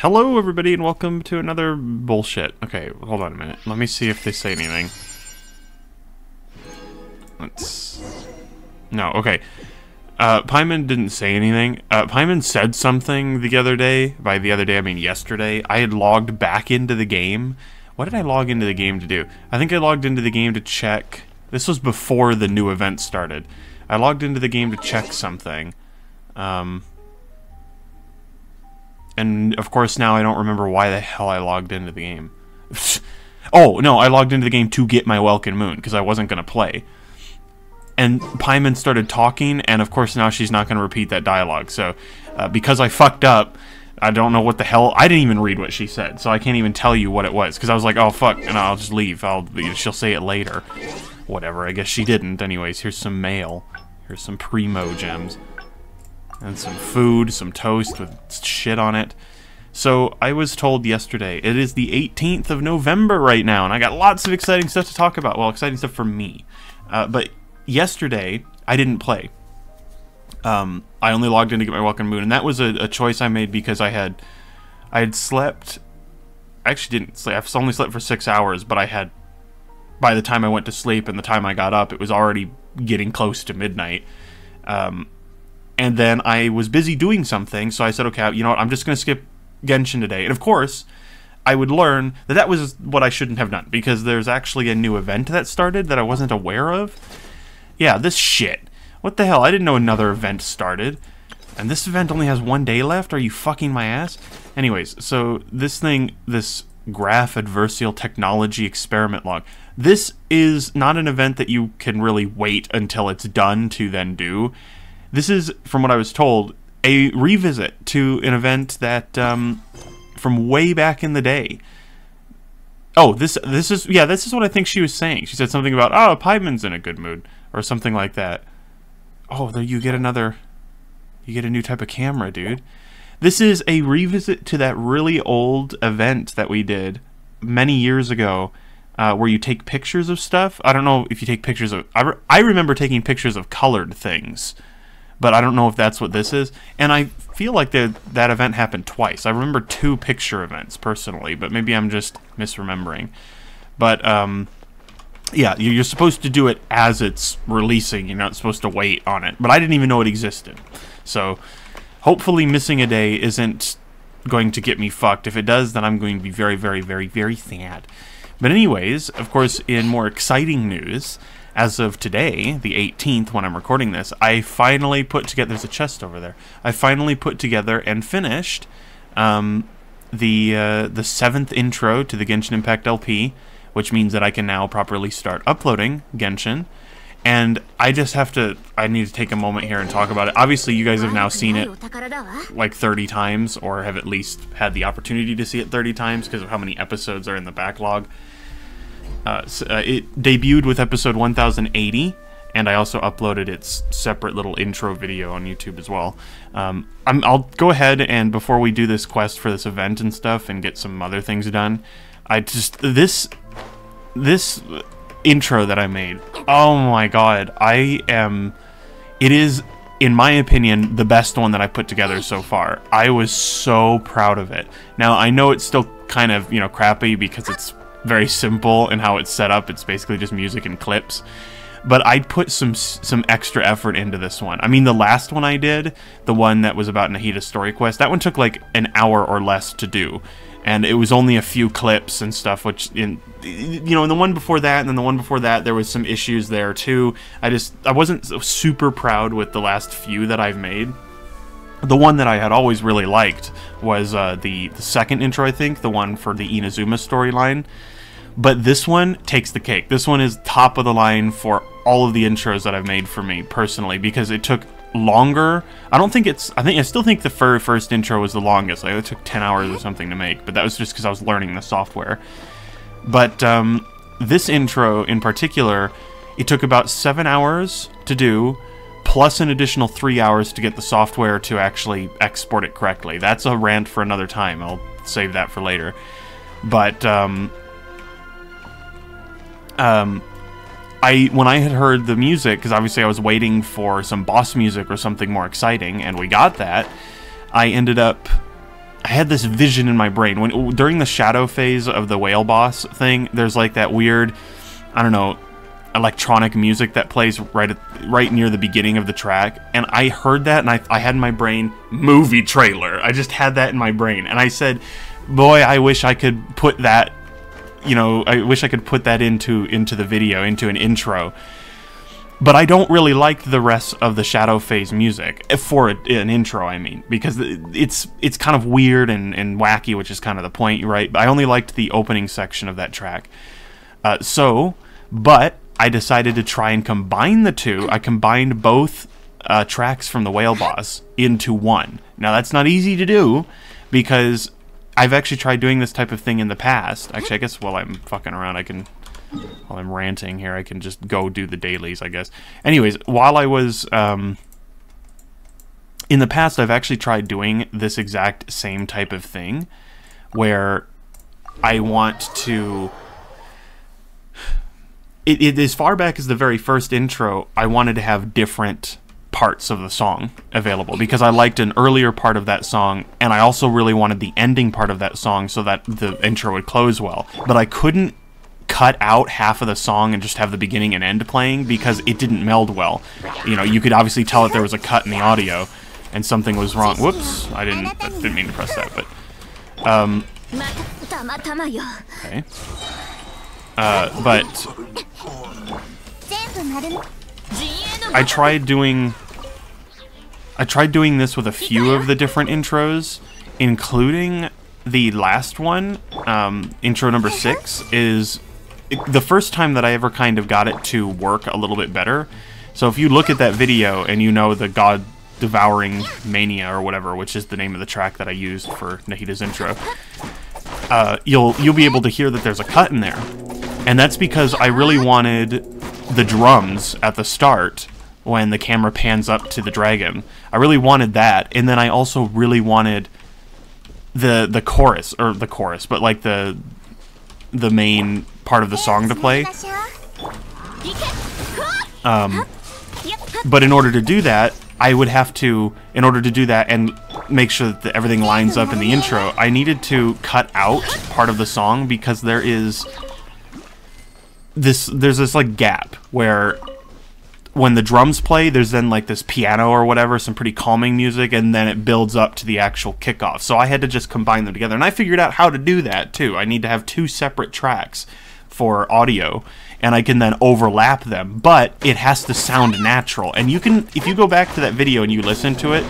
Hello, everybody, and welcome to another bullshit. Okay, hold on a minute. Let me see if they say anything. Let's... No, okay. Uh, Paimon didn't say anything. Uh, Paimon said something the other day. By the other day, I mean yesterday. I had logged back into the game. What did I log into the game to do? I think I logged into the game to check... This was before the new event started. I logged into the game to check something. Um... And of course now I don't remember why the hell I logged into the game. oh, no, I logged into the game to get my Welkin Moon, because I wasn't going to play. And Paimon started talking, and of course now she's not going to repeat that dialogue. So, uh, because I fucked up, I don't know what the hell. I didn't even read what she said, so I can't even tell you what it was. Because I was like, oh fuck, and I'll just leave. I'll she'll say it later. Whatever. I guess she didn't. Anyways, here's some mail. Here's some primo gems and some food, some toast with shit on it. So I was told yesterday, it is the 18th of November right now, and I got lots of exciting stuff to talk about. Well, exciting stuff for me. Uh, but yesterday, I didn't play. Um, I only logged in to get my Welkin Moon, and that was a, a, choice I made because I had, I had slept. I actually didn't sleep. I've only slept for six hours, but I had. By the time I went to sleep and the time I got up, it was already getting close to midnight. Um, and then I was busy doing something, so I said, okay, you know what, I'm just going to skip Genshin today. And of course, I would learn that that was what I shouldn't have done, because there's actually a new event that started that I wasn't aware of. Yeah, this shit. What the hell? I didn't know another event started. And this event only has one day left? Are you fucking my ass? Anyways, so this thing, this graph adversarial technology experiment log, this is not an event that you can really wait until it's done to then do. This is, from what I was told, a revisit to an event that um, from way back in the day. Oh, this this is yeah, this is what I think she was saying. She said something about oh, Paimon's in a good mood or something like that. Oh, there you get another, you get a new type of camera, dude. This is a revisit to that really old event that we did many years ago, uh, where you take pictures of stuff. I don't know if you take pictures of. I, re I remember taking pictures of colored things but I don't know if that's what this is. And I feel like that event happened twice. I remember two picture events personally, but maybe I'm just misremembering. But um, yeah, you're supposed to do it as it's releasing. You're not supposed to wait on it. But I didn't even know it existed. So hopefully, missing a day isn't going to get me fucked. If it does, then I'm going to be very, very, very, very sad. But anyways, of course, in more exciting news, as of today, the 18th, when I'm recording this, I finally put together. There's a chest over there. I finally put together and finished um, the uh, the seventh intro to the Genshin Impact LP, which means that I can now properly start uploading Genshin. And I just have to. I need to take a moment here and talk about it. Obviously, you guys have now seen it like 30 times, or have at least had the opportunity to see it 30 times because of how many episodes are in the backlog. Uh, uh, it debuted with episode 1080, and I also uploaded its separate little intro video on YouTube as well. Um, i will go ahead and before we do this quest for this event and stuff and get some other things done, I just this this intro that I made. Oh my god, I am. It is, in my opinion, the best one that I put together so far. I was so proud of it. Now I know it's still kind of you know crappy because it's very simple in how it's set up. It's basically just music and clips. But I put some some extra effort into this one. I mean, the last one I did, the one that was about Nahida's story quest, that one took like an hour or less to do, and it was only a few clips and stuff. Which in you know, in the one before that, and then the one before that, there was some issues there too. I just I wasn't super proud with the last few that I've made the one that I had always really liked was uh, the, the second intro, I think, the one for the Inazuma storyline. But this one takes the cake. This one is top of the line for all of the intros that I've made for me personally because it took longer. I don't think it's. I think I still think the very first intro was the longest. Like it took ten hours or something to make, but that was just because I was learning the software. But um, this intro in particular, it took about seven hours to do, plus an additional three hours to get the software to actually export it correctly. That's a rant for another time. I'll save that for later. But um, um, I when I had heard the music, because obviously I was waiting for some boss music or something more exciting, and we got that. I ended up I had this vision in my brain when during the shadow phase of the whale boss thing. There's like that weird, I don't know, electronic music that plays right at, right near the beginning of the track, and I heard that, and I, I had in my brain movie trailer. I just had that in my brain, and I said, "Boy, I wish I could put that." You know, I wish I could put that into into the video, into an intro but I don't really like the rest of the Shadow Phase music for an intro. I mean, because it's it's kind of weird and, and wacky, which is kind of the point, right? I only liked the opening section of that track. Uh, so, but I decided to try and combine the two. I combined both uh, tracks from the Whale Boss into one. Now that's not easy to do because I've actually tried doing this type of thing in the past. Actually, I guess while I'm fucking around, I can while I'm ranting here, I can just go do the dailies, I guess. Anyways, while I was um, in the past, I've actually tried doing this exact same type of thing, where I want to. It, it as far back as the very first intro, I wanted to have different parts of the song available because I liked an earlier part of that song and I also really wanted the ending part of that song so that the intro would close well. But I couldn't cut out half of the song and just have the beginning and end playing because it didn't meld well. You know, you could obviously tell that there was a cut in the audio and something was wrong. Whoops, I didn't I didn't mean to press that, but um Okay. Uh, but I tried doing I tried doing this with a few of the different intros, including the last one, um, intro number six, is the first time that I ever kind of got it to work a little bit better. So if you look at that video and you know the God Devouring Mania or whatever, which is the name of the track that I used for Nahida's intro, uh, you'll you'll be able to hear that there's a cut in there, and that's because I really wanted the drums at the start when the camera pans up to the dragon. I really wanted that, and then I also really wanted the the chorus or the chorus, but like the the main part of the song to play. Um, but in order to do that, I would have to, in order to do that and make sure that everything lines up in the intro, I needed to cut out part of the song because there is this, there's this like gap where when the drums play, there's then like this piano or whatever, some pretty calming music, and then it builds up to the actual kickoff. So I had to just combine them together, and I figured out how to do that too. I need to have two separate tracks for audio and I can then overlap them, but it has to sound natural. And you can, if you go back to that video and you listen to it,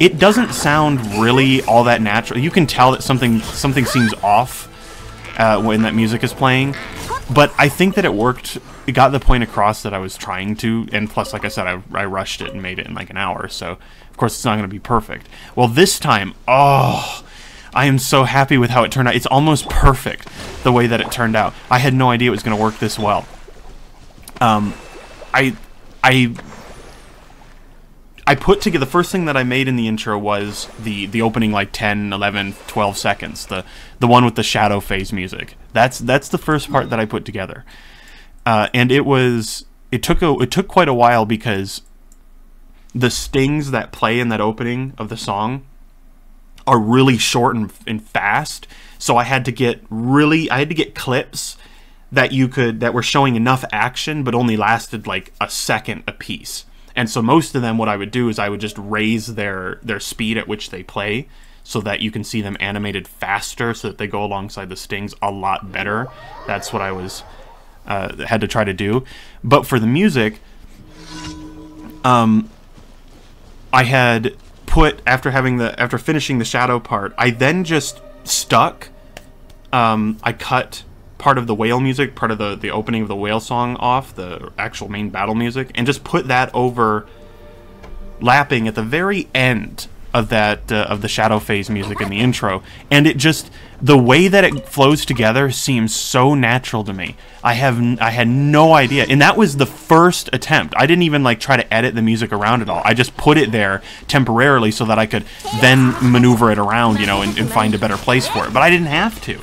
it doesn't sound really all that natural. You can tell that something something seems off uh, when that music is playing, but I think that it worked. It got the point across that I was trying to, and plus, like I said, I, I rushed it and made it in like an hour. So, of course, it's not going to be perfect. Well, this time, oh, I am so happy with how it turned out. It's almost perfect the way that it turned out. I had no idea it was going to work this well. Um, I, I, I put together the first thing that I made in the intro was the the opening like 10, 11, 12 seconds. The the one with the shadow phase music. That's that's the first part that I put together. Uh, and it was it took a it took quite a while because the stings that play in that opening of the song are really short and, and fast. So I had to get really, I had to get clips that you could that were showing enough action, but only lasted like a second a piece. And so most of them, what I would do is I would just raise their their speed at which they play, so that you can see them animated faster, so that they go alongside the stings a lot better. That's what I was uh, had to try to do. But for the music, um, I had put after having the after finishing the shadow part, I then just stuck. Um, I cut part of the whale music, part of the the opening of the whale song off the actual main battle music, and just put that over, lapping at the very end of that uh, of the shadow phase music in the intro. And it just the way that it flows together seems so natural to me. I have i had no idea. And that was the first attempt. I didn't even like try to edit the music around it all. I just put it there temporarily so that i could then maneuver it around you know and, and find a better place for it. But i didn't have to.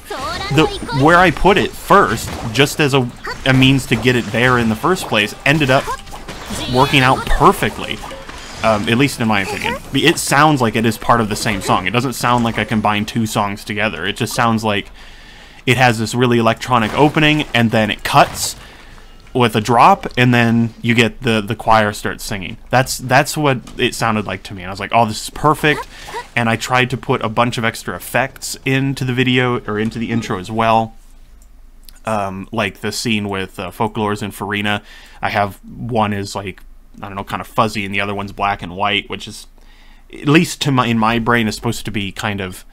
The where i put it first just as a, a means to get it there in the first place ended up working out perfectly Um, at least in my opinion. It sounds like it is part of the same song. It doesn't sound like I combined two songs together. It just sounds like it has this really electronic opening, and then it cuts with a drop, and then you get the the choir starts singing. That's that's what it sounded like to me. And I was like, oh, this is perfect. And I tried to put a bunch of extra effects into the video or into the intro as well. Um, like the scene with uh, Focalors and Furina. I have one is like I don't know, kind of fuzzy, and the other one's black and white, which is at least to my in my brain is supposed to be kind of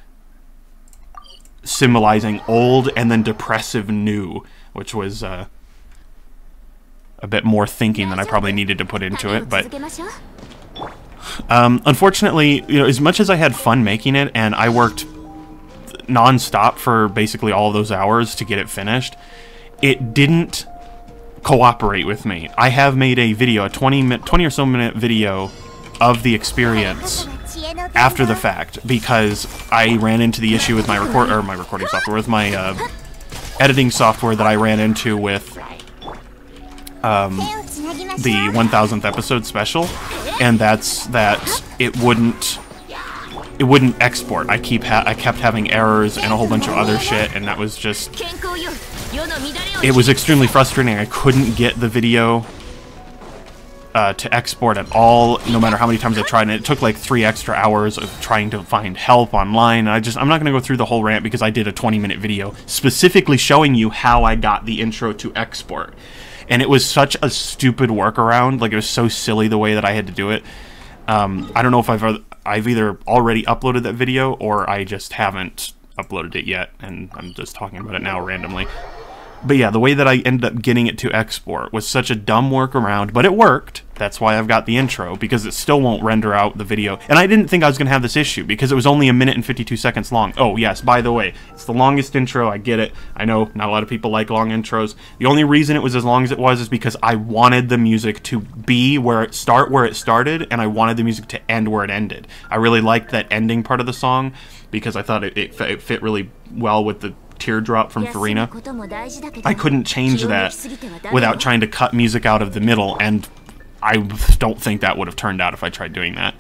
symbolizing old and then depressive new, which was uh, a bit more thinking than I probably needed to put into it. But um, unfortunately, you know, as much as I had fun making it, and I worked non-stop for basically all those hours to get it finished, it didn't cooperate with me. I have made a video, a 20, 20 or so minute video of the experience after the fact because I ran into the issue with my record or my recording software with my uh, editing software that I ran into with um, the 1000th episode special, and that's that it wouldn't it wouldn't export. I keep I kept having errors and a whole bunch of other shit, and that was just it was extremely frustrating. I couldn't get the video uh, to export at all, no matter how many times I tried. And it took like three extra hours of trying to find help online. I just, I'm not going to go through the whole rant because I did a 20 minute video specifically showing you how I got the intro to export. And it was such a stupid workaround. Like it was so silly the way that I had to do it. Um, I don't know if I've, I've either already uploaded that video or I just haven't uploaded it yet. And I'm just talking about it now randomly. But yeah, the way that I ended up getting it to export was such a dumb workaround, but it worked. That's why I've got the intro, because it still won't render out the video. And I didn't think I was going to have this issue, because it was only a minute and 52 seconds long. Oh, yes, by the way, it's the longest intro, I get it. I know not a lot of people like long intros. The only reason it was as long as it was is because I wanted the music to be where it start where it started, and I wanted the music to end where it ended. I really liked that ending part of the song, because I thought it, it, it fit really well with the teardrop from Furina. I couldn't change that without trying to cut music out of the middle, and I don't think that would have turned out if I tried doing that.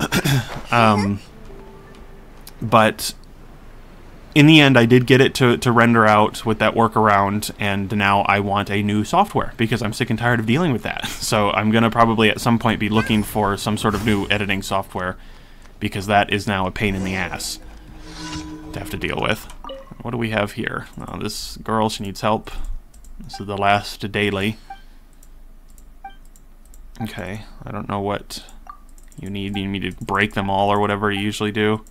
um, but in the end, I did get it to, to render out with that workaround, and now I want a new software because I'm sick and tired of dealing with that. So I'm going to probably at some point be looking for some sort of new editing software because that is now a pain in the ass to have to deal with. What do we have here? Oh, this girl, she needs help. This is the last daily. Okay, I don't know what you need. You need me to break them all or whatever you usually do.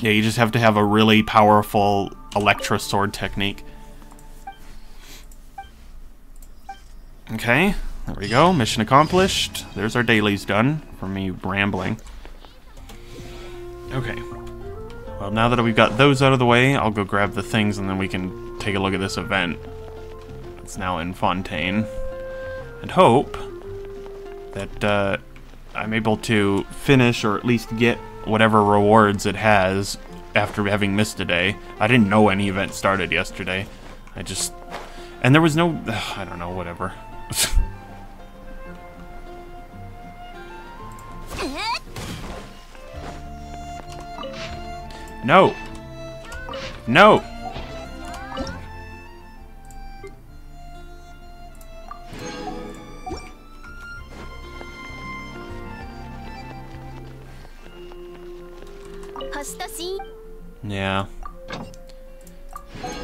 Yeah, you just have to have a really powerful Electro Sword technique. Okay, there we go. Mission accomplished. There's our dailies done from me rambling. Okay. Well, now that we've got those out of the way, I'll go grab the things and then we can take a look at this event. It's now in Fontaine. And hope that uh, I'm able to finish or at least get whatever rewards it has after having missed a day. I didn't know any event started yesterday. I just... And there was no... I don't know, whatever. no! No! Yeah.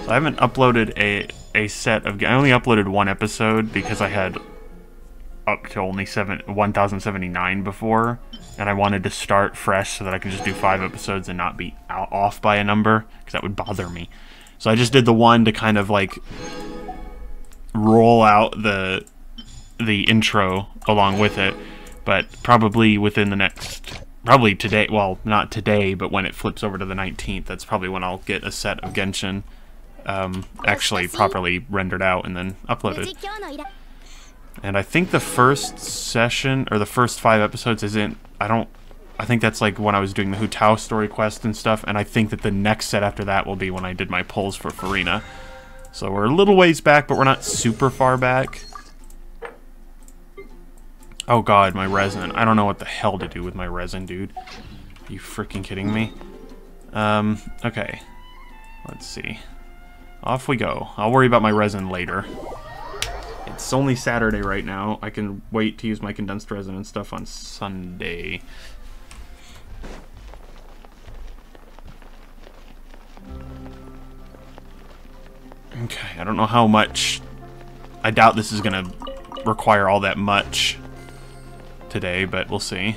So I haven't uploaded a a set of. I only uploaded one episode because I had up to only seven 1079 before, and I wanted to start fresh so that I could just do five episodes and not be out, off by a number because that would bother me. So I just did the one to kind of like roll out the the intro along with it, but probably within the next probably today well not today but when it flips over to the 19th that's probably when i'll get a set of genshin um, actually properly rendered out and then uploaded. And I think the first session, or the first five episodes isn't, I don't, I think that's like when I was doing the Hu Tao story quest and stuff, and I think that the next set after that will be when I did my pulls for Furina. So we're a little ways back, but we're not super far back. Oh god, my resin. I don't know what the hell to do with my resin, dude. Are you freaking kidding me? Um, okay. Let's see. Off we go. I'll worry about my resin later. It's only Saturday right now. I can wait to use my condensed resin and stuff on Sunday. Okay, I don't know how much... I doubt this is going to require all that much today, but we'll see.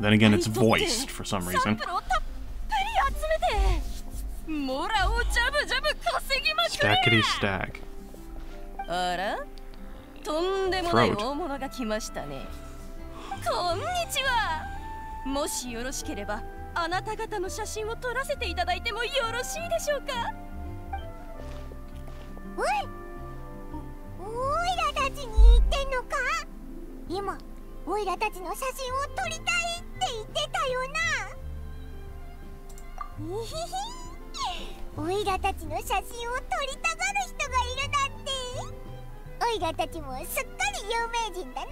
Then again, it's voiced for some reason. Stackety stack. あらとんでもない大物が来ましたねこんにちはもしよろしければあなた方の写真を撮らせていただいてもよろしいでしょうか?おいおいらたちに言ってんのか?今おいらたちの写真を撮りたいって言ってたよなひひおいらたちの写真を撮りたがる人がいるなんておいらたちもすっかり有名人だな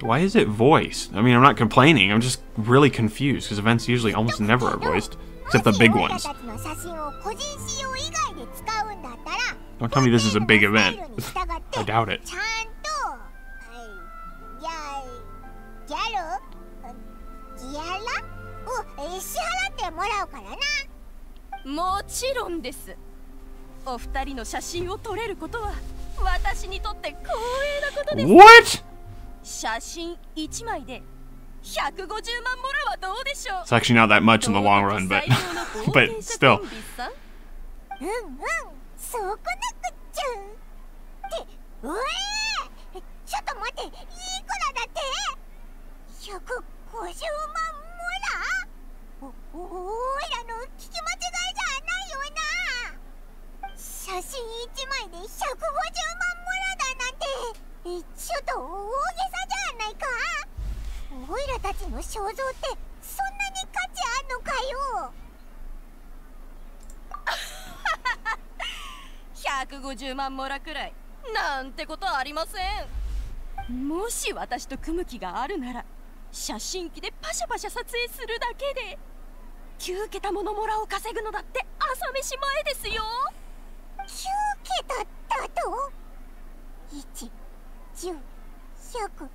Why is it voiced? I mean, I'm not complaining. I'm just really confused because events usually almost never are voiced, except the big ones. Don't tell me this is a big event. I doubt it. もちろんです。お二人の写真を撮れることは私にとって光栄なことです。What? 写真1枚で150万モラはどうでしょう。It's actually not that much in the long run, but but still. うんうん。そうこなくっちゃって。おえちょっと待って。いくらだって？150万モラおおいらの聞き間違いじゃないよな写真1枚で150万モラだなんて。ちょっと大げさじゃないか。おいらたちの肖像ってそんなに価値あんのかよ。150万モラくらいなんてことありません。もし私と組む気があるなら写真機でパシャパシャ撮影するだけで。9桁ものモラを稼ぐのだって朝飯前ですよ9桁だと？1 10 100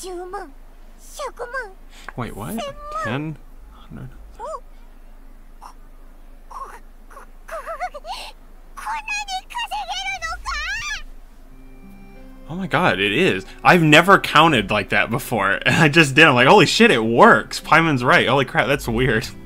1000 10万100万 Wait, what? 10? 100? おここここ こんなに稼げるのか？Oh my god, it is. I've never counted like that before, and I just did. I'm like, holy shit, it works. Paimon's right. Holy crap, that's weird.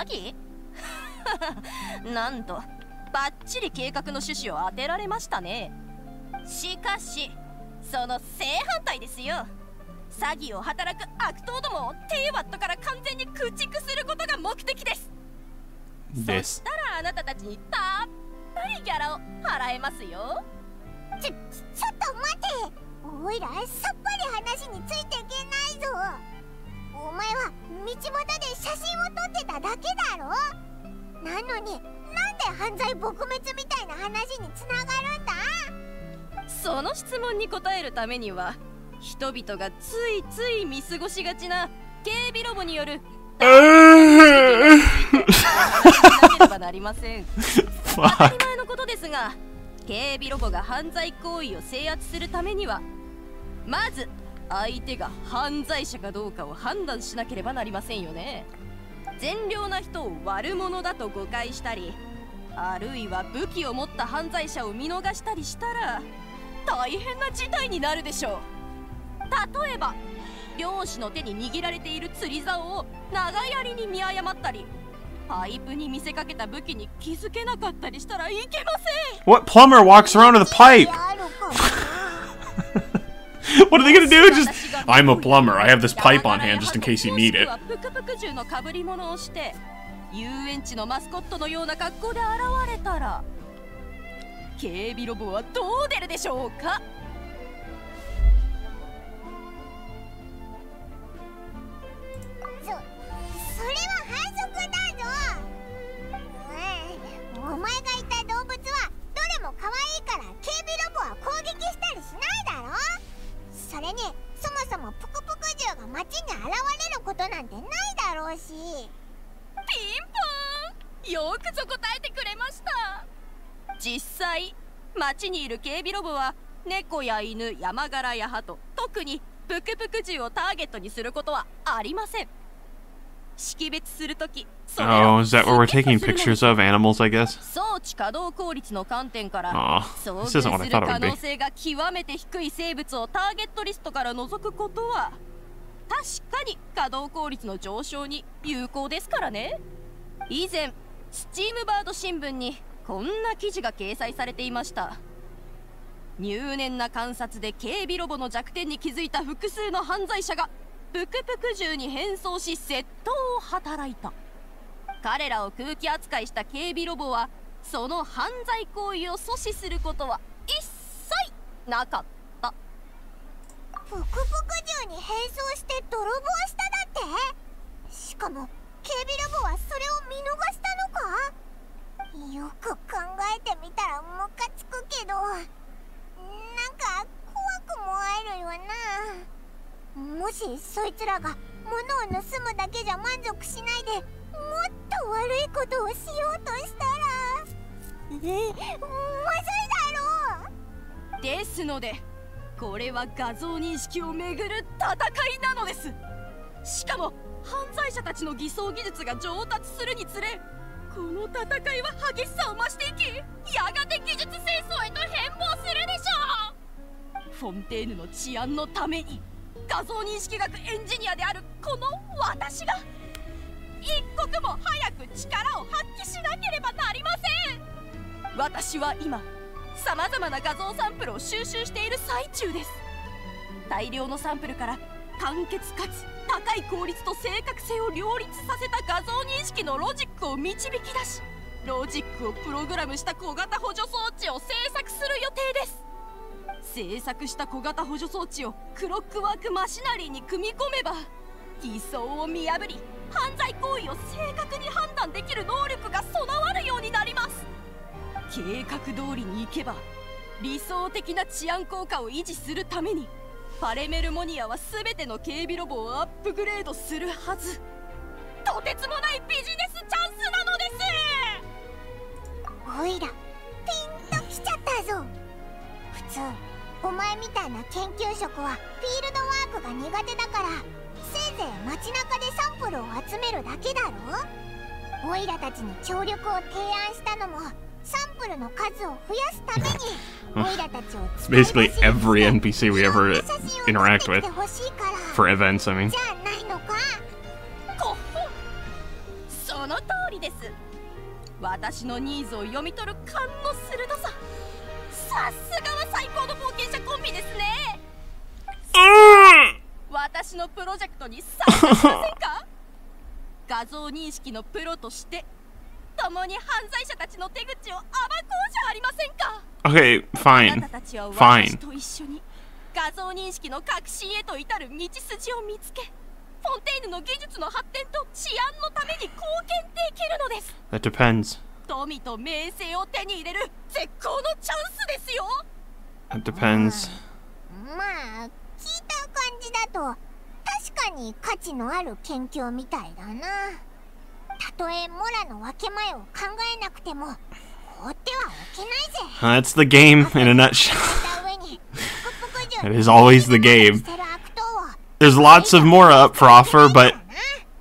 詐欺 なんとバッチリ計画の趣旨を当てられましたね。しかしその正反対ですよ。詐欺を働く悪党どもをテイワットから完全に駆逐することが目的です。そです。したらあなたたちにたっぷりギャラを払えますよ。ちょちょっと待て。オイラさっぱり話についていけないぞお前は道端で写真を撮ってただけだろ？なのになんで犯罪撲滅みたいな話につながるんだ？その質問に答えるためには人々がついつい見過ごしがちな警備ロボによるなければなりません。当た.り前のことですが警備ロボが犯罪行為を制圧するためにはまず相手が犯罪者かどうかを判断しなければなりませんよね。善良な人を悪者だと誤解したりあるいは武器を持った犯罪者を見逃したりしたら大変な事態になるでしょう。例えば漁師の手に握られている釣り竿を長槍に見誤ったりパイプに見せかけた武器に気づけなかったりしたらいけません。What plumber walks around with a pipe? What are they gonna do? Just I'm a plumber. I have this pipe on hand just in case you need it. プクプク銃の被り物をして遊園地のマスコットのような格好で現れたら警備ロボはどう出るでしょうかそそれは反則だぞうんお前がク銃が街に現れることなんてないだろうしピンポンよくぞ答えてくれました実際街にいる警備ロボは猫や犬山柄や鳩特にプクプク銃をターゲットにすることはありません識別するとき Oh, is that where we're taking pictures of animals? I guess? 装置稼働効率の観点から Aw, 遭 this isn't what I る thought it 可 would 能 be. 確かに稼働効率の上昇に有効ですからね。以前スチームバード新聞にこんな記事が掲載されていました。入念な観察で警備ロボの弱点に気づいた複数の犯罪者がプクプク銃に変装し窃盗を働いた。彼らを空気扱いした警備ロボはその犯罪行為を阻止することは一切なかった。プクプク銃に変装して泥棒しただって？しかも警備ロボはそれを見逃したのか？よく考えてみたらムカつくけど。なんか怖くもあるよな。もしそいつらが物を盗むだけじゃ満足しないでもっと悪いことをしようとしたら。えまずいだろう。ですのでこれは画像認識をめぐる戦いなのです。しかも犯罪者たちの偽装技術が上達するにつれこの戦いは激しさを増していきやがて技術戦争へと変貌するでしょう。フォンテーヌの治安のために画像認識学エンジニアであるこの私が一刻も早く力を発揮しなければなりません。私は今さまざまな画像サンプルを収集している最中です。大量のサンプルから簡潔かつ高い効率と正確性を両立させた画像認識のロジックを導き出しロジックをプログラムした小型補助装置を製作する予定です。製作した小型補助装置をクロックワークマシナリーに組み込めば偽装を見破り犯罪行為を正確に判断できる能力が備わるようになります。計画通りに行けば理想的な治安効果を維持するためにパレメルモニアは全ての警備ロボをアップグレードするはず。とてつもないビジネスチャンスなのです！おいらピンときちゃったぞ。普通お前みたいな研究職はフィールドワークが苦手だからせいぜい街中でサンプルを集めるだけだろ？オイラたちに協力を提案したのも サンプルの数を増やすためにオイラたちを It's basically every NPC we ever 写真を interact 撮って with きてほしいから for events. I mean, 共に犯罪者たちの手口を暴こうじゃありませんか okay, あな fine. たたちは Fine 私と一緒に画像認識の革新へと至る道筋を見つけフォンテーヌの技術の発展と治安のために貢献できるのです That depends. 富と名声を手に入れる絶好のチャンスですよ That depends. まあ聞いた感じだと確かに価値のある研究みたいだな たとえモラの分け前を考えなくても放ってはおけないぜ That's the game in a nutshell. た上にプクプク銃 It is always the game. してる悪党を There's lots of Mora up for offer, but な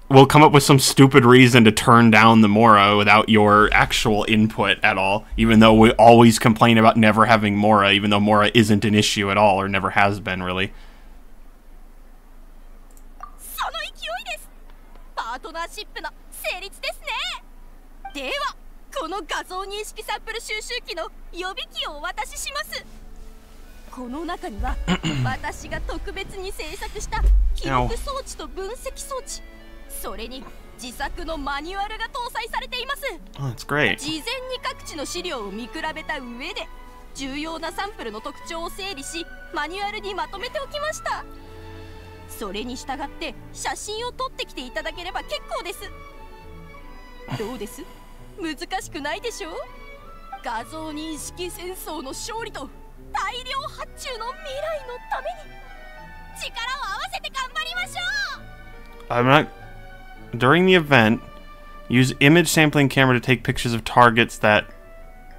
we'll come up with some stupid reason to turn down the Mora without your actual input at all. Even though we always complain about never having Mora, even though Mora isn't an issue at all or never has been really. 成立ですね。ではこの画像認識サンプル収集機の予備機をお渡しします。この中には 私が特別に制作した記録装置と分析装置それに自作のマニュアルが搭載されています。Oh. 事前に各地の資料を見比べた上で重要なサンプルの特徴を整理しマニュアルにまとめておきました。それに従って写真を撮ってきていただければ結構ですどうです難しくないでしょう画像認識戦争の勝利と大量発注の未来のために力を合わせて頑張りましょう I'm not. During the event, use image sampling camera to take pictures of targets that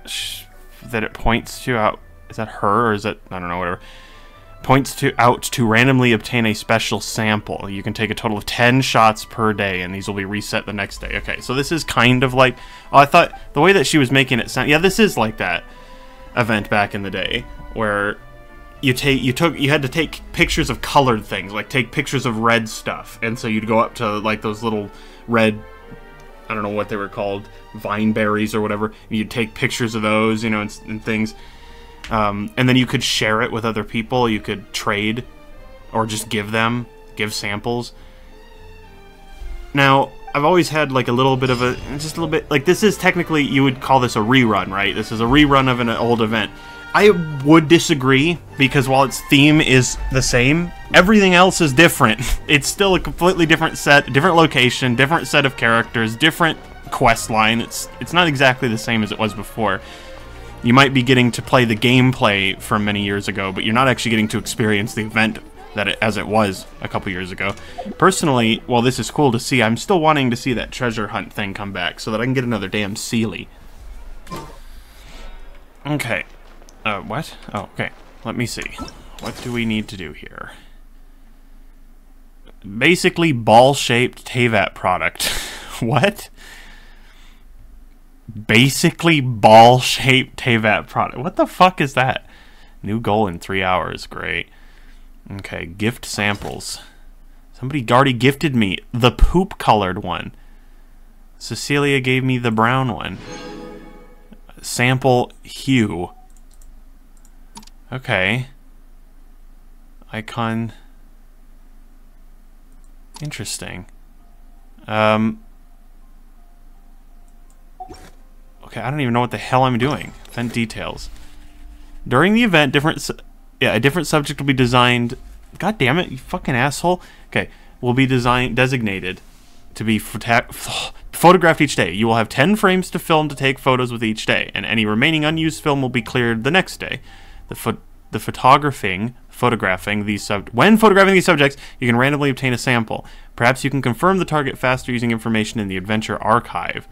sh- that it points to out. Is that her or is that I don't know whatever. Points to out to randomly obtain a special sample. You can take a total of ten shots per day, and these will be reset the next day. Okay, so this is kind of like. Oh, I thought the way that she was making it sound. Yeah, this is like that event back in the day where you take you took you had to take pictures of colored things like take pictures of red stuff and so you'd go up to like those little red i don't know what they were called vine berries or whatever and you'd take pictures of those you know and, and things um, and then you could share it with other people you could trade or just give them give samples now i've always had like a little bit of a just a little bit like this is technically you would call this a rerun right this is a rerun of an old event I would disagree because while its theme is the same, everything else is different. It's still a completely different set, different location, different set of characters, different quest line. It's it's not exactly the same as it was before. You might be getting to play the gameplay from many years ago, but you're not actually getting to experience the event that it, as it was a couple years ago. Personally, while this is cool to see, I'm still wanting to see that treasure hunt thing come back so that I can get another damn Seelie. Okay. Uh, what? Oh, okay. Let me see. What do we need to do here? Basically, ball-shaped Teyvat product. what? Basically, ball-shaped Teyvat product. What the fuck is that? New goal in three hours. Great. Okay, gift samples. Somebody already gifted me the poop-colored one. Cecilia gave me the brown one. Sample hue. Okay. Icon. Interesting. Um. Okay, I don't even know what the hell I'm doing. Event details. During the event, different, yeah, a different subject will be designed. God damn it, you fucking asshole. Okay, will be designed designated to be photographed each day. You will have 10 frames to film to take photos with each day, and any remaining unused film will be cleared the next day. The pho- the photographing photographing these sub when photographing these subjects, you can randomly obtain a sample. Perhaps you can confirm the target faster using information in the adventure archive.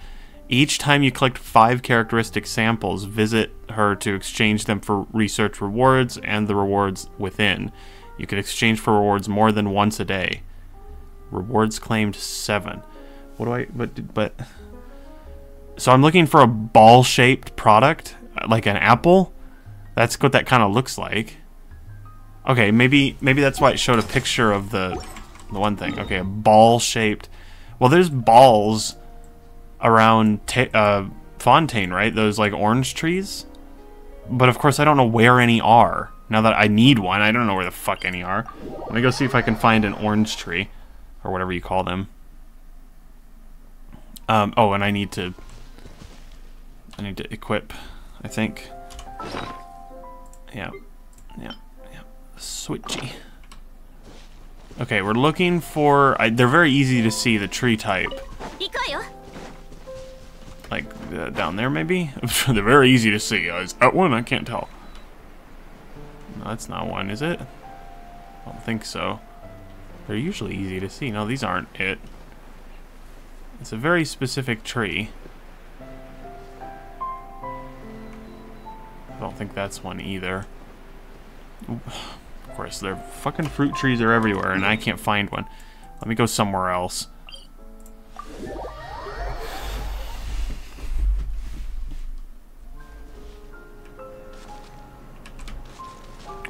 Each time you collect five characteristic samples, visit her to exchange them for research rewards and the rewards within. You can exchange for rewards more than once a day. Rewards claimed seven. What do I? But but. So I'm looking for a ball-shaped product, like an apple. That's what that kind of looks like. Okay, maybe maybe that's why it showed a picture of the the one thing. Okay, a ball-shaped. Well, there's balls around uh, Fontaine, right? Those like orange trees. But of course, I don't know where any are. Now that I need one, I don't know where the fuck any are. Let me go see if I can find an orange tree, or whatever you call them. Um, oh, and I need to. I need to equip. I think. Yeah, yeah, yeah. Switchy. Okay, we're looking for. I, they're very easy to see the tree type. Like, uh, down there maybe? They're very easy to see. Uh, is that one? I can't tell. No, that's not one, is it? I don't think so. They're usually easy to see. No, these aren't it. It's a very specific tree. I don't think that's one either. Of course, their fucking fruit trees are everywhere, and I can't find one. Let me go somewhere else.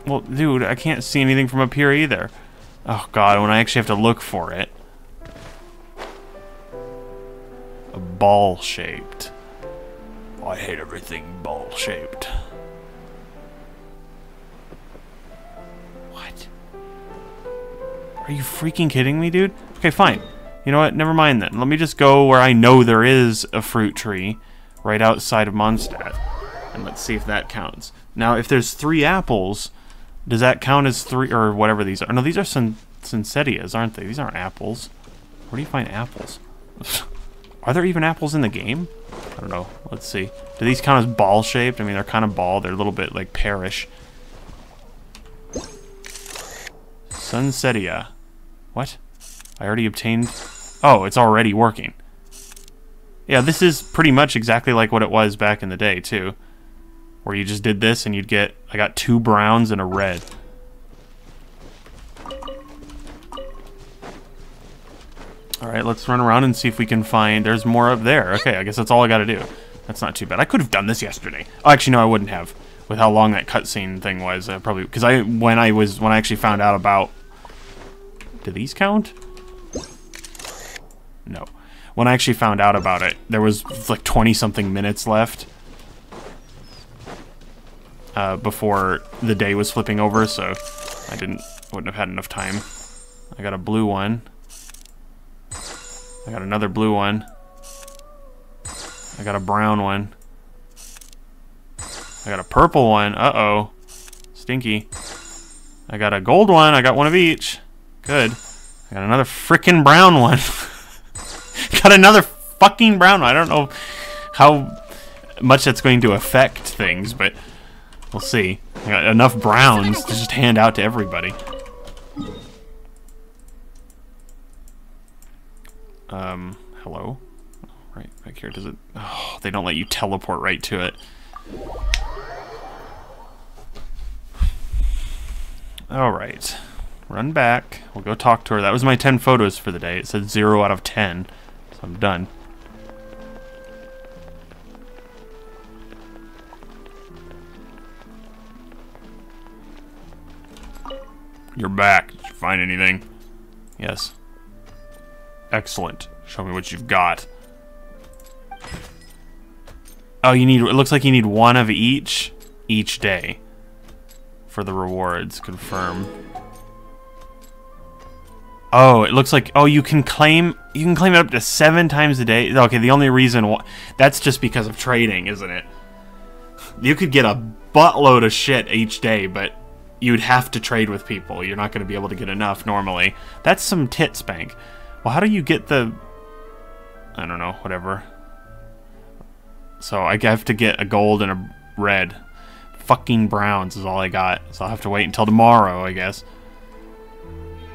Well, dude, I can't see anything from up here either. Oh god, when I actually have to look for it. A ball shaped. Oh, I hate everything ball shaped. What? Are you freaking kidding me, dude? Okay, fine. You know what? Never mind then. Let me just go where I know there is a fruit tree right outside of Mondstadt. And let's see if that counts. Now, if there's three apples, does that count as three, or whatever these are? No, these are Sin aren't they? These aren't apples. Where do you find apples? are there even apples in the game? I don't know. Let's see. Do these count as ball-shaped? I mean, they're kind of ball. They're a little bit, like, pearish. Sunsetia. What? I already obtained... Oh, it's already working. Yeah, this is pretty much exactly like what it was back in the day, too. Where you just did this and you'd get... I got two browns and a red. Alright, let's run around and see if we can find... There's more up there. Okay, I guess that's all I gotta do. That's not too bad. I could have done this yesterday. Oh, actually, no, I wouldn't have. With how long that cutscene thing was. Uh, probably... Because I... When I was... When I actually found out about... Do these count? No. When I actually found out about it, there was like 20-something minutes left. Uh, before the day was flipping over, so I didn't... Wouldn't have had enough time. I got a blue one. I got another blue one. I got a brown one. I got a purple one. Uh-oh. Stinky. I got a gold one. I got one of each. Good. I got another freaking brown one. got another fucking brown one. I don't know how much that's going to affect things, but we'll see. I got enough browns to just hand out to everybody. Um, hello? Right back here. Does it... Oh, they don't let you teleport right to it. Alright. Run back. We'll go talk to her. That was my 10 photos for the day. It said 0 out of 10. So I'm done. You're back. Did you find anything? Yes. Excellent. Show me what you've got. Oh, you need, it looks like you need one of each, each day. For the rewards, confirm. Oh, it looks like, oh, you can claim, you can claim it up to seven times a day. Okay, the only reason, that's just because of trading, isn't it? You could get a buttload of shit each day, but you'd have to trade with people. You're not going to be able to get enough normally. That's some tit spank. Well, how do you get the... I don't know, whatever. So I have to get a gold and a red. Fucking browns is all I got. So I'll have to wait until tomorrow, I guess.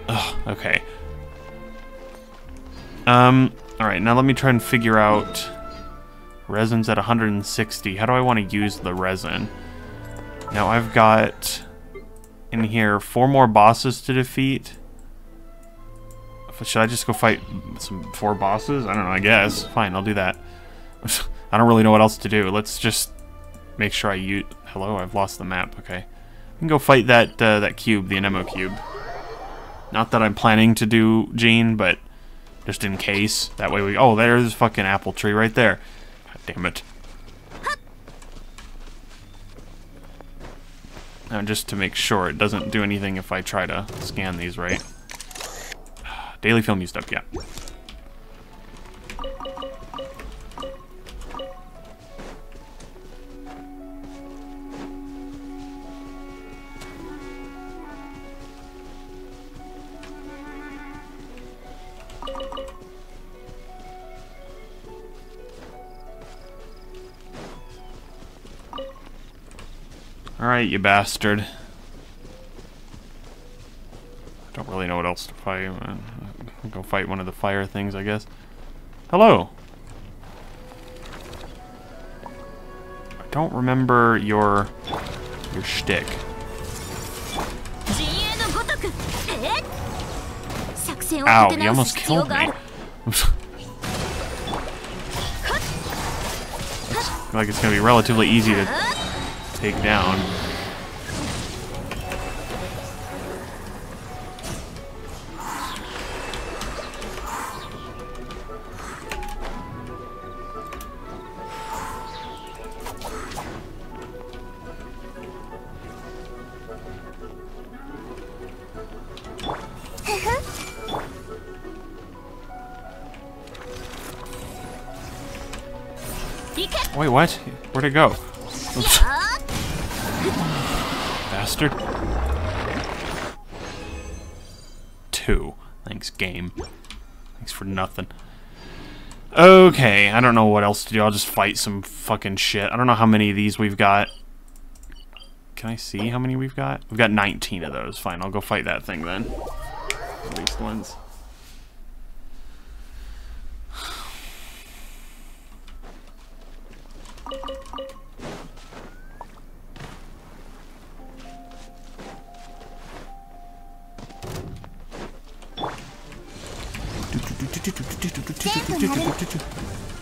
Ugh, okay. Um, alright, now let me try and figure out... Resin's at 160. How do I want to use the resin? Now I've got in here four more bosses to defeat. Should I just go fight some four bosses? I don't know, I guess. Fine, I'll do that. I don't really know what else to do. Let's just make sure I use... Hello, I've lost the map. Okay. I can go fight that uh, that cube, the Anemo cube. Not that I'm planning to do, Gene, but just in case. That way we... Oh, there's a fucking apple tree right there. God damn it. Now, just to make sure it doesn't do anything if I try to scan these right. Daily film used up, yeah. Alright, you bastard. I don't really know what else to fight. I'll go fight one of the fire things, I guess. Hello! I don't remember your... your shtick. Ow, he almost killed me. like it's gonna be relatively easy to take down. Wait, what? Where'd it go? Two. Thanks, game. Thanks for nothing. Okay, I don't know what else to do. I'll just fight some fucking shit. I don't know how many of these we've got. Can I see how many we've got? We've got 19 of those. Fine, I'll go fight that thing then. At least 全部なる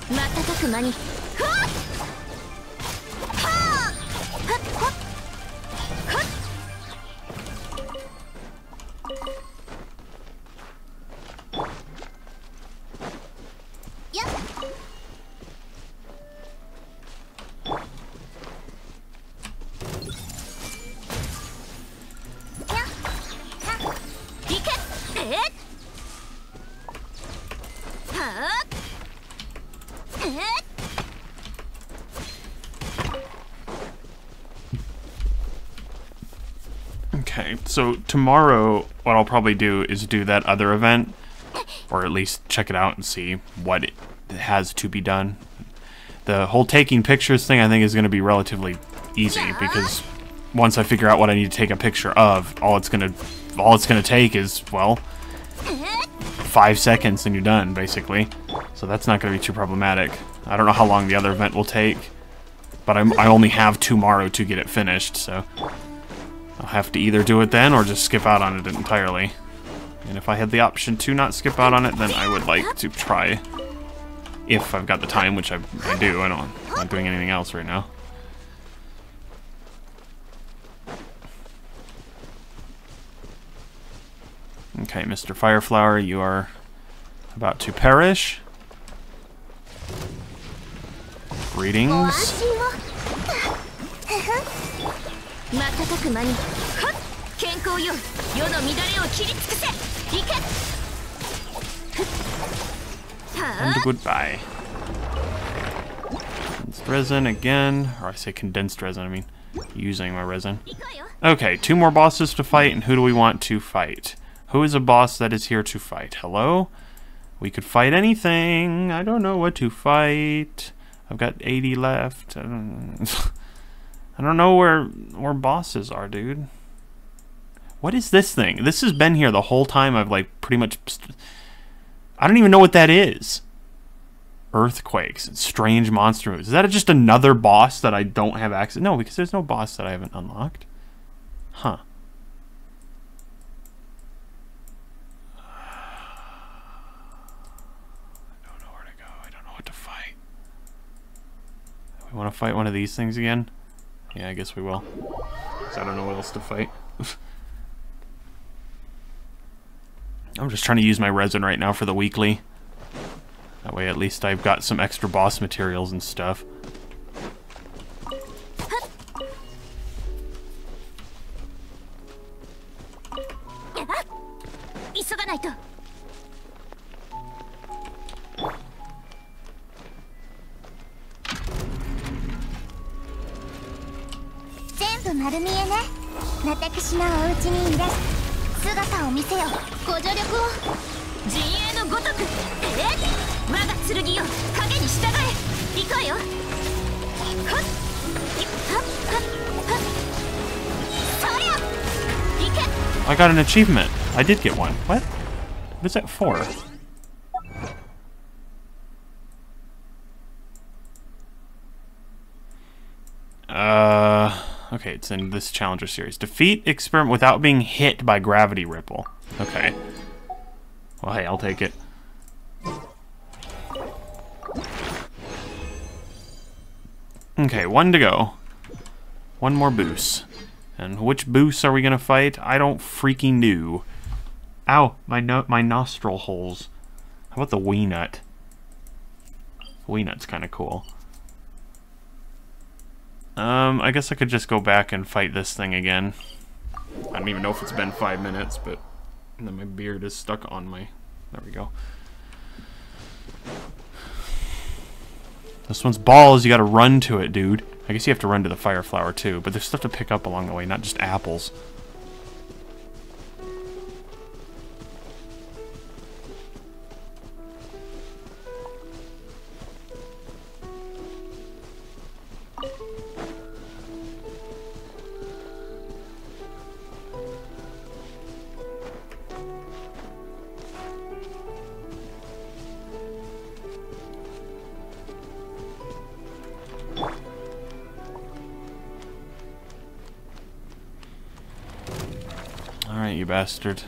瞬く間にふわっ so tomorrow, what I'll probably do is do that other event, or at least check it out and see what it has to be done. The whole taking pictures thing, I think, is going to be relatively easy because once I figure out what I need to take a picture of, all it's gonna, all it's gonna take is well, five seconds and you're done, basically. So that's not going to be too problematic. I don't know how long the other event will take, but I'm, I only have tomorrow to get it finished, so. Have to either do it then or just skip out on it entirely. And if I had the option to not skip out on it, then I would like to try. If I've got the time, which I, I do. I don't, I'm not doing anything else right now. Okay, Mr. Fireflower, you are about to perish. Greetings. 心を瞬く間にはっ健康よ世の乱れを切り尽くせ行けふっは And あ goodbye. Condensed resin again. Or I say condensed resin, I mean using my resin. 行くわよ Okay, two more bosses to fight, and who do we want to fight? Who is a boss that is here to fight? Hello? We could fight anything. I don't know what to fight. I've got 80 left. I don't, know where where bosses are, dude. What is this thing? This has been here the whole time. I've like pretty much. I don't even know what that is. Earthquakes and strange monster moves. Is that just another boss that I don't have access? No, because there's no boss that I haven't unlocked. Huh. I don't know where to go. I don't know what to fight. We want to fight one of these things again? Yeah, I guess we will. 'Cause I don't know what else to fight. I'm just trying to use my resin right now for the weekly. That way at least I've got some extra boss materials and stuff. Achievement. I did get one. What? What is that for? Uh, okay, it's in this Challenger series. Defeat experiment without being hit by gravity ripple. Okay. Well, hey, I'll take it. Okay, one to go. One more boost. And which boosts are we gonna fight? I don't freaking know. Ow, my no my nostril holes. How about the Wenut? Nut's kind of cool. Um, I guess I could just go back and fight this thing again. I don't even know if it's been five minutes, but and then my beard is stuck on my. There we go. This one's balls, you gotta run to it, dude. I guess you have to run to the fire flower too, but there's stuff to pick up along the way, not just apples. bastard.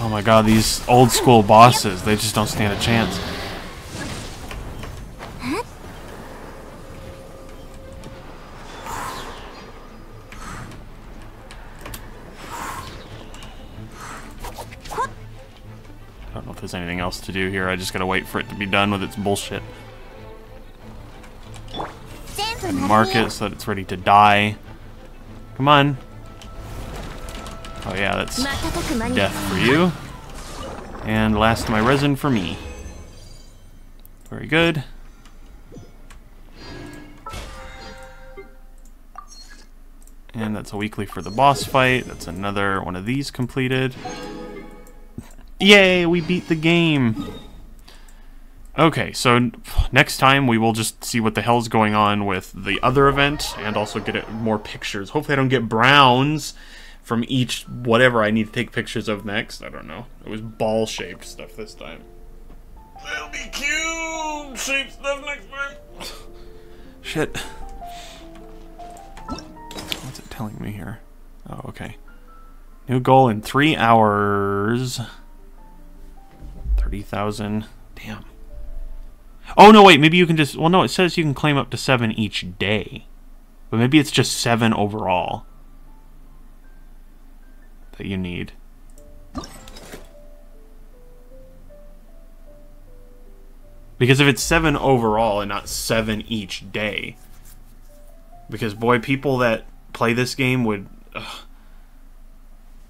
Oh my god, these old school bosses, they just don't stand a chance. to do here. I just gotta wait for it to be done with its bullshit. And mark it so that it's ready to die. Come on. Oh yeah, that's death for you. And last my resin for me. Very good. And that's a weekly for the boss fight. That's another one of these completed. Yay, we beat the game. Okay, so next time we will just see what the hell's going on with the other event and also get it more pictures. Hopefully I don't get browns from each whatever I need to take pictures of next. I don't know. It was ball shaped stuff this time. That'll be cube shaped stuff next time. Shit. What's it telling me here? Oh, okay. New goal in three hours. 30,000. Damn. Oh, no, wait. Maybe you can just. Well, no, it says you can claim up to seven each day. But maybe it's just seven overall that you need. Because if it's seven overall and not seven each day. Because, boy, people that play this game would. Ugh.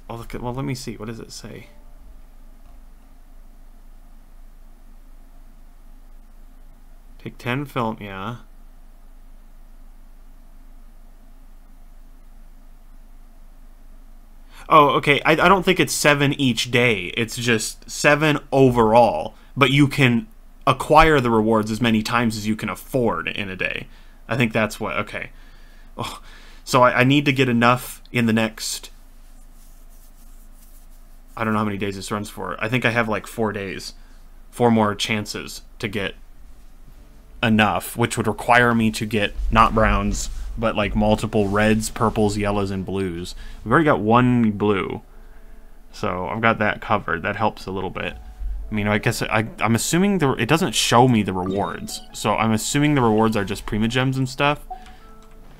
Oh, look at, well, let me see. What does it say? Take 10 film, yeah. Oh, okay. I, I don't think it's seven each day. It's just seven overall. But you can acquire the rewards as many times as you can afford in a day. I think that's what. Okay. Oh, so I, I need to get enough in the next. I don't know how many days this runs for. I think I have like four days. Four more chances to get enough, which would require me to get not browns, but like multiple reds, purples, yellows, and blues. We've already got one blue, so I've got that covered. That helps a little bit. I mean, I guess I, I'm assuming the it doesn't show me the rewards, so I'm assuming the rewards are just Primogems and stuff.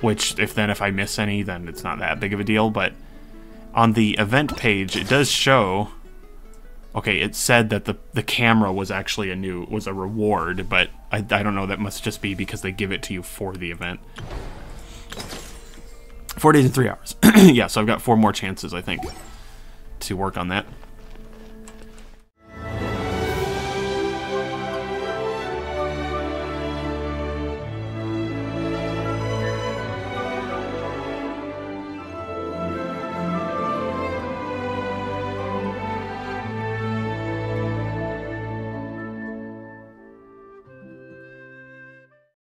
Which, if then if I miss any, then it's not that big of a deal. But on the event page, it does show. Okay, it said that the the camera was actually a new was a reward, but I, I don't know. That must just be because they give it to you for the event. Four days and three hours. yeah, so I've got four more chances, I think, to work on that.